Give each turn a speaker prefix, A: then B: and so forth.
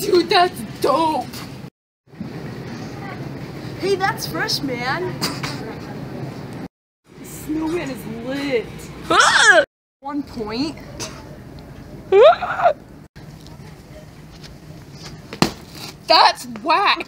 A: Dude, that's dope.
B: Hey, that's fresh, man.
A: Snowman is lit. Ah!
B: One point. Ah!
A: That's whack.